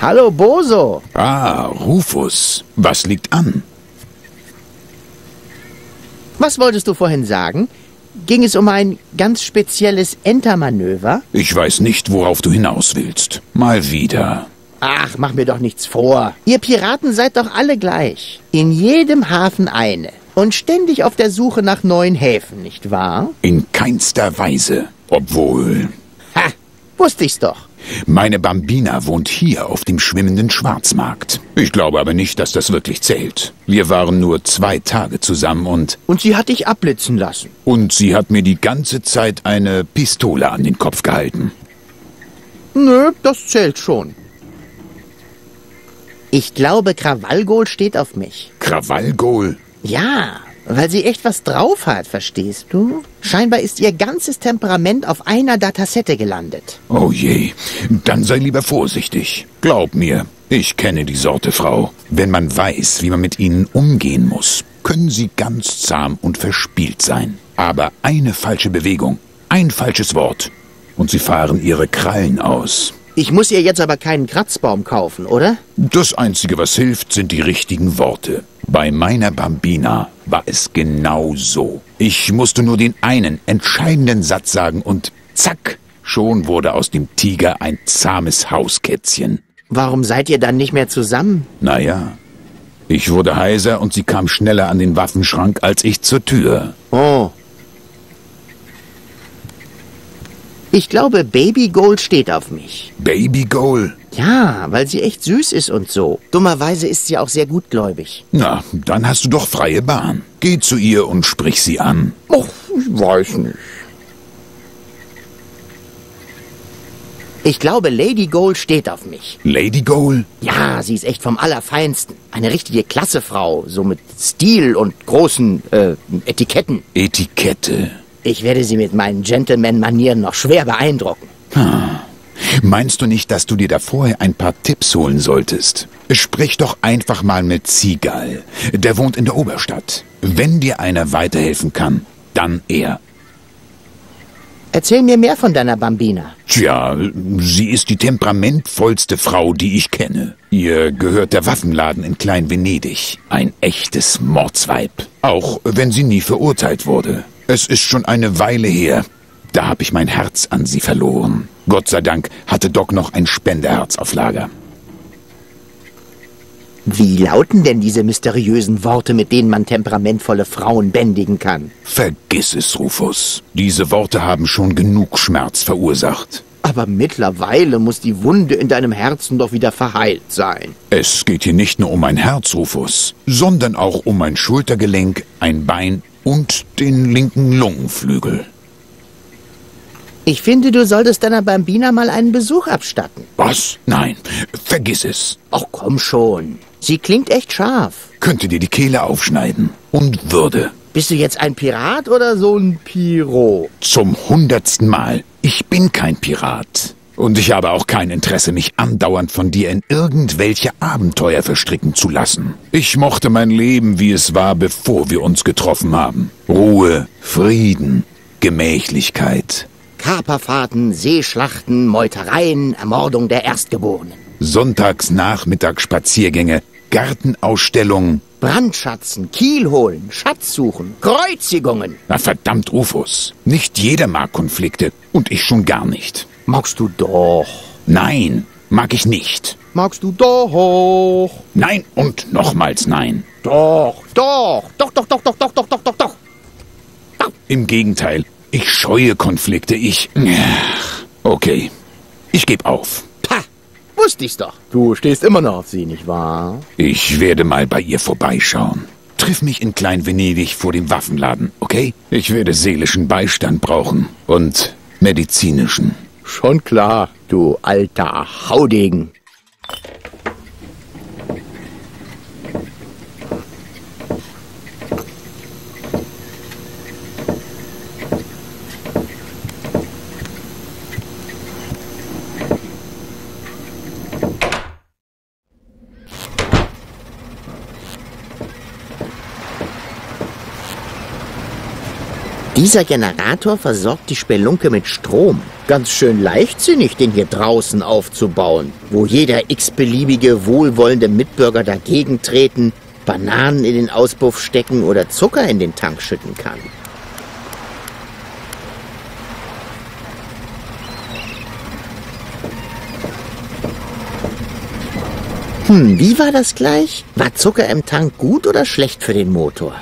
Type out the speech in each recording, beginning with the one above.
Hallo, Boso. Ah, Rufus. Was liegt an? Was wolltest du vorhin sagen? Ging es um ein ganz spezielles Entermanöver? Ich weiß nicht, worauf du hinaus willst. Mal wieder. Ach, mach mir doch nichts vor. Ihr Piraten seid doch alle gleich. In jedem Hafen eine. Und ständig auf der Suche nach neuen Häfen, nicht wahr? In keinster Weise. Obwohl. Ha, wusste ich's doch. Meine Bambina wohnt hier auf dem schwimmenden Schwarzmarkt. Ich glaube aber nicht, dass das wirklich zählt. Wir waren nur zwei Tage zusammen und... Und sie hat dich abblitzen lassen. Und sie hat mir die ganze Zeit eine Pistole an den Kopf gehalten. Nö, das zählt schon. Ich glaube, Krawallgol steht auf mich. Krawallgol? Ja, weil sie echt was drauf hat, verstehst du? Scheinbar ist ihr ganzes Temperament auf einer Datasette gelandet. Oh je, dann sei lieber vorsichtig. Glaub mir, ich kenne die Sorte Frau. Wenn man weiß, wie man mit ihnen umgehen muss, können sie ganz zahm und verspielt sein. Aber eine falsche Bewegung, ein falsches Wort, und sie fahren ihre Krallen aus. Ich muss ihr jetzt aber keinen Kratzbaum kaufen, oder? Das Einzige, was hilft, sind die richtigen Worte. Bei meiner Bambina war es genau so. Ich musste nur den einen entscheidenden Satz sagen und zack, schon wurde aus dem Tiger ein zahmes Hauskätzchen. Warum seid ihr dann nicht mehr zusammen? Naja, ich wurde heiser und sie kam schneller an den Waffenschrank als ich zur Tür. Oh. Ich glaube, Baby Gold steht auf mich. Baby Goal? Ja, weil sie echt süß ist und so. Dummerweise ist sie auch sehr gutgläubig. Na, dann hast du doch freie Bahn. Geh zu ihr und sprich sie an. Och, ich weiß nicht. Ich glaube, Lady Gold steht auf mich. Lady Goal? Ja, sie ist echt vom Allerfeinsten. Eine richtige Klassefrau, so mit Stil und großen äh, Etiketten. Etikette. Ich werde sie mit meinen Gentleman-Manieren noch schwer beeindrucken. Meinst du nicht, dass du dir da vorher ein paar Tipps holen solltest? Sprich doch einfach mal mit Zigal. Der wohnt in der Oberstadt. Wenn dir einer weiterhelfen kann, dann er. Erzähl mir mehr von deiner Bambina. Tja, sie ist die temperamentvollste Frau, die ich kenne. Ihr gehört der Waffenladen in Klein-Venedig. Ein echtes Mordsweib. Auch wenn sie nie verurteilt wurde. Es ist schon eine Weile her. Da habe ich mein Herz an sie verloren. Gott sei Dank hatte Doc noch ein Spenderherz auf Lager. Wie lauten denn diese mysteriösen Worte, mit denen man temperamentvolle Frauen bändigen kann? Vergiss es, Rufus. Diese Worte haben schon genug Schmerz verursacht. Aber mittlerweile muss die Wunde in deinem Herzen doch wieder verheilt sein. Es geht hier nicht nur um mein Herz, Rufus, sondern auch um mein Schultergelenk, ein Bein und den linken Lungenflügel. Ich finde, du solltest deiner Bambina mal einen Besuch abstatten. Was? Nein, vergiss es. Ach komm schon. Sie klingt echt scharf. Könnte dir die Kehle aufschneiden. Und würde. Bist du jetzt ein Pirat oder so ein Piro? Zum hundertsten Mal. Ich bin kein Pirat. Und ich habe auch kein Interesse, mich andauernd von dir in irgendwelche Abenteuer verstricken zu lassen. Ich mochte mein Leben, wie es war, bevor wir uns getroffen haben. Ruhe, Frieden, Gemächlichkeit. Kaperfahrten, Seeschlachten, Meutereien, Ermordung der Erstgeborenen. Sonntags Nachmittagsspaziergänge, Gartenausstellungen. Brandschatzen, Kiel holen, Schatz suchen, Kreuzigungen. Na verdammt, Rufus. Nicht jeder mag Konflikte. Und ich schon gar nicht. Magst du doch. Nein, mag ich nicht. Magst du doch. Nein und nochmals nein. Doch, doch, doch, doch, doch, doch, doch, doch, doch, doch, doch. Im Gegenteil, ich scheue Konflikte. Ich. Okay. Ich gebe auf. Pah, wusste ich's doch. Du stehst immer noch auf sie, nicht wahr? Ich werde mal bei ihr vorbeischauen. Triff mich in Klein-Venedig vor dem Waffenladen, okay? Ich werde seelischen Beistand brauchen. Und medizinischen. Schon klar, du alter Haudegen. Dieser Generator versorgt die Spelunke mit Strom. Ganz schön leichtsinnig, den hier draußen aufzubauen, wo jeder x-beliebige wohlwollende Mitbürger dagegen treten, Bananen in den Auspuff stecken oder Zucker in den Tank schütten kann. Hm, wie war das gleich? War Zucker im Tank gut oder schlecht für den Motor?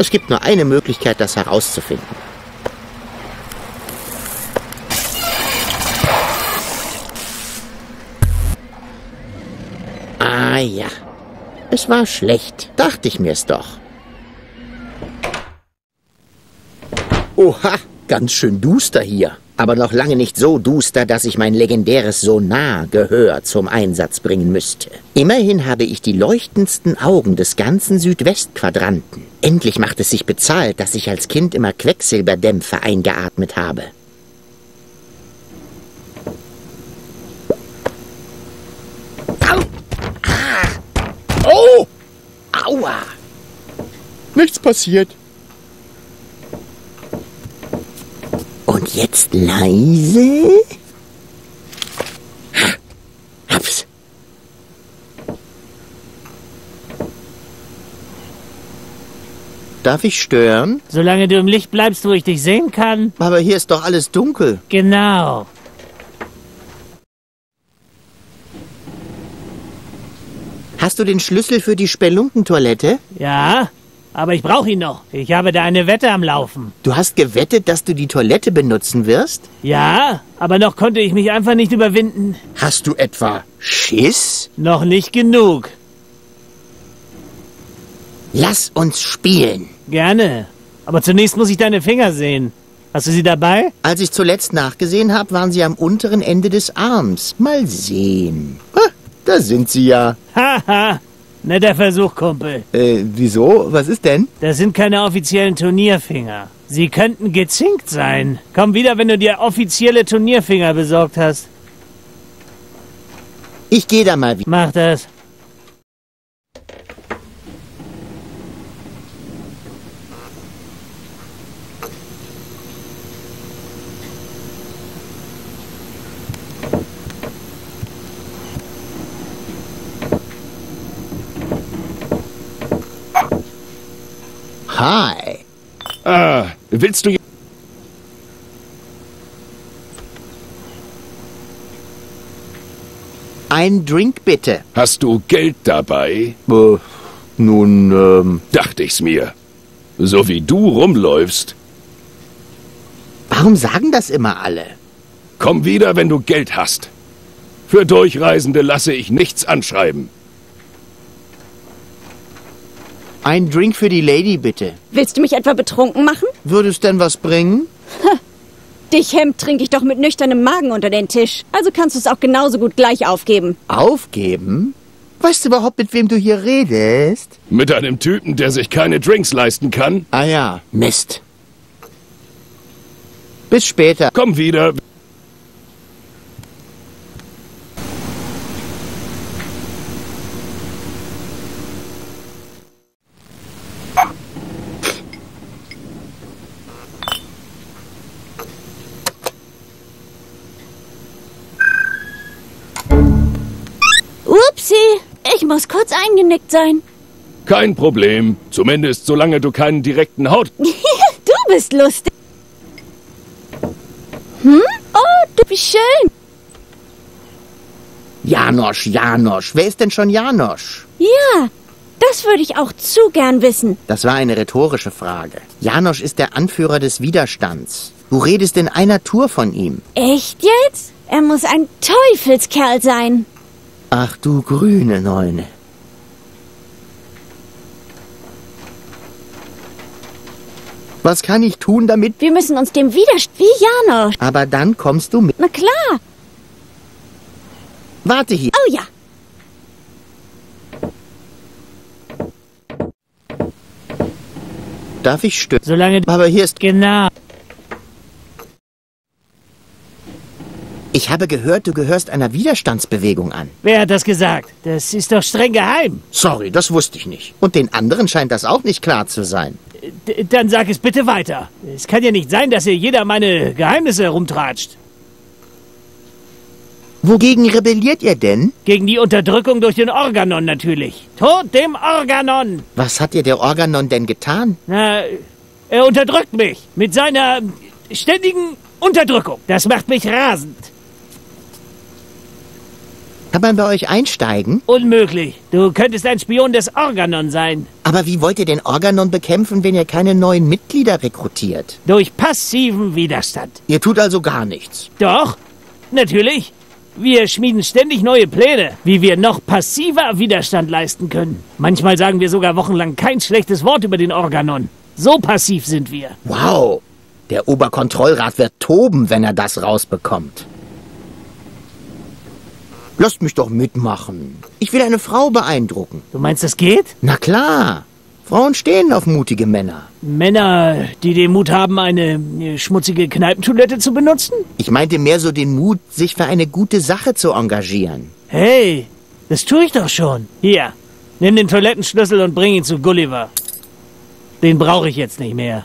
Es gibt nur eine Möglichkeit, das herauszufinden. Ah ja, es war schlecht, dachte ich mir's doch. Oha, ganz schön duster hier. Aber noch lange nicht so duster, dass ich mein legendäres Sonar-Gehör zum Einsatz bringen müsste. Immerhin habe ich die leuchtendsten Augen des ganzen Südwestquadranten. Endlich macht es sich bezahlt, dass ich als Kind immer Quecksilberdämpfe eingeatmet habe. Au! Ah! Oh! Aua! Nichts passiert. Jetzt leise. Ha, Hab's. Darf ich stören? Solange du im Licht bleibst, wo ich dich sehen kann. Aber hier ist doch alles dunkel. Genau. Hast du den Schlüssel für die Spelunkentoilette? Ja, aber ich brauche ihn noch. Ich habe da eine Wette am Laufen. Du hast gewettet, dass du die Toilette benutzen wirst? Ja, aber noch konnte ich mich einfach nicht überwinden. Hast du etwa Schiss? Noch nicht genug. Lass uns spielen. Gerne. Aber zunächst muss ich deine Finger sehen. Hast du sie dabei? Als ich zuletzt nachgesehen habe, waren sie am unteren Ende des Arms. Mal sehen. Ah, da sind sie ja. Haha. Netter Versuch, Kumpel. Äh, wieso? Was ist denn? Das sind keine offiziellen Turnierfinger. Sie könnten gezinkt sein. Komm wieder, wenn du dir offizielle Turnierfinger besorgt hast. Ich gehe da mal wieder. Mach das. Hi. Ah, willst du... Ein Drink bitte. Hast du Geld dabei? Äh, nun, ähm. Dachte ich's mir. So wie du rumläufst. Warum sagen das immer alle? Komm wieder, wenn du Geld hast. Für Durchreisende lasse ich nichts anschreiben. Ein Drink für die Lady bitte. Willst du mich etwa betrunken machen? Würde es denn was bringen? Dich Hemd trinke ich doch mit nüchternem Magen unter den Tisch. Also kannst du es auch genauso gut gleich aufgeben. Aufgeben? Weißt du überhaupt, mit wem du hier redest? Mit einem Typen, der sich keine Drinks leisten kann? Ah ja, Mist. Bis später. Komm wieder. Ich muss kurz eingenickt sein. Kein Problem. Zumindest solange du keinen direkten Haut... du bist lustig. Hm? Oh, du, wie schön. Janosch, Janosch. Wer ist denn schon Janosch? Ja, das würde ich auch zu gern wissen. Das war eine rhetorische Frage. Janosch ist der Anführer des Widerstands. Du redest in einer Tour von ihm. Echt jetzt? Er muss ein Teufelskerl sein. Ach du grüne Neune. Was kann ich tun damit? Wir müssen uns dem widerstehen. Wie Janosch. Aber dann kommst du mit. Na klar. Warte hier. Oh ja. Darf ich stören? Solange... Aber hier ist. Genau. Ich habe gehört, du gehörst einer Widerstandsbewegung an. Wer hat das gesagt? Das ist doch streng geheim. Sorry, das wusste ich nicht. Und den anderen scheint das auch nicht klar zu sein. D dann sag es bitte weiter. Es kann ja nicht sein, dass hier jeder meine Geheimnisse herumtratscht. Wogegen rebelliert ihr denn? Gegen die Unterdrückung durch den Organon natürlich. Tod dem Organon! Was hat dir der Organon denn getan? Na, er unterdrückt mich mit seiner ständigen Unterdrückung. Das macht mich rasend. Kann man bei euch einsteigen? Unmöglich. Du könntest ein Spion des Organon sein. Aber wie wollt ihr den Organon bekämpfen, wenn ihr keine neuen Mitglieder rekrutiert? Durch passiven Widerstand. Ihr tut also gar nichts. Doch, natürlich. Wir schmieden ständig neue Pläne, wie wir noch passiver Widerstand leisten können. Manchmal sagen wir sogar wochenlang kein schlechtes Wort über den Organon. So passiv sind wir. Wow. Der Oberkontrollrat wird toben, wenn er das rausbekommt. Lasst mich doch mitmachen. Ich will eine Frau beeindrucken. Du meinst, das geht? Na klar. Frauen stehen auf mutige Männer. Männer, die den Mut haben, eine äh, schmutzige Kneipentoilette zu benutzen? Ich meinte mehr so den Mut, sich für eine gute Sache zu engagieren. Hey, das tue ich doch schon. Hier, nimm den Toilettenschlüssel und bring ihn zu Gulliver. Den brauche ich jetzt nicht mehr.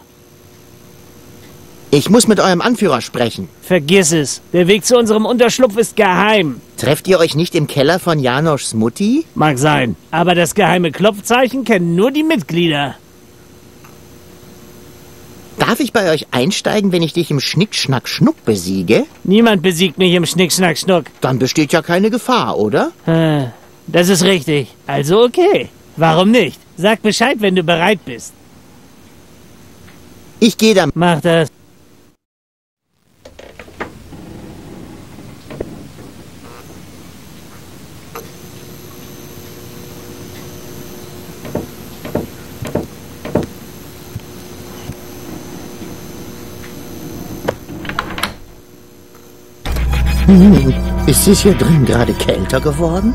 Ich muss mit eurem Anführer sprechen. Vergiss es. Der Weg zu unserem Unterschlupf ist geheim. Trefft ihr euch nicht im Keller von Janoschs Mutti? Mag sein. Aber das geheime Klopfzeichen kennen nur die Mitglieder. Darf ich bei euch einsteigen, wenn ich dich im Schnick-Schnack-Schnuck besiege? Niemand besiegt mich im Schnick-Schnack-Schnuck. Dann besteht ja keine Gefahr, oder? Das ist richtig. Also okay. Warum nicht? Sag Bescheid, wenn du bereit bist. Ich gehe dann. Mach das. Ist es hier drin gerade kälter geworden?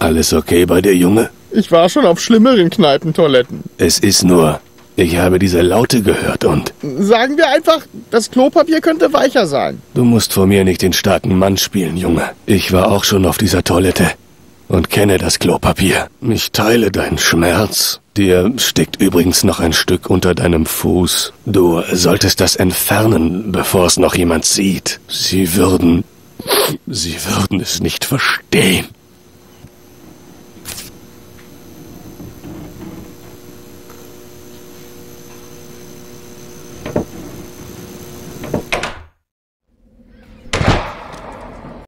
Alles okay bei dir, Junge? Ich war schon auf schlimmeren Kneipentoiletten. Es ist nur, ich habe diese Laute gehört und Sagen wir einfach, das Klopapier könnte weicher sein. du musst vor mir nicht den starken Mann spielen, Junge. Ich war auch schon auf dieser Toilette und kenne das Klopapier. Ich teile deinen Schmerz. Dir steckt übrigens noch ein Stück unter deinem Fuß. Du solltest das entfernen, bevor es noch jemand sieht. Sie würden... Sie würden es nicht verstehen.